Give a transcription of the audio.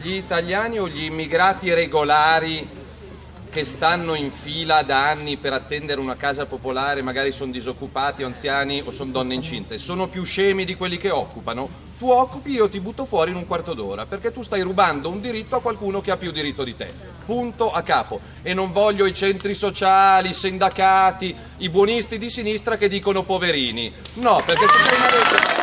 gli italiani o gli immigrati regolari che stanno in fila da anni per attendere una casa popolare, magari sono disoccupati, o anziani o sono donne incinte, sono più scemi di quelli che occupano? Tu occupi, io ti butto fuori in un quarto d'ora, perché tu stai rubando un diritto a qualcuno che ha più diritto di te. Punto a capo. E non voglio i centri sociali, i sindacati, i buonisti di sinistra che dicono poverini. No, perché se tu.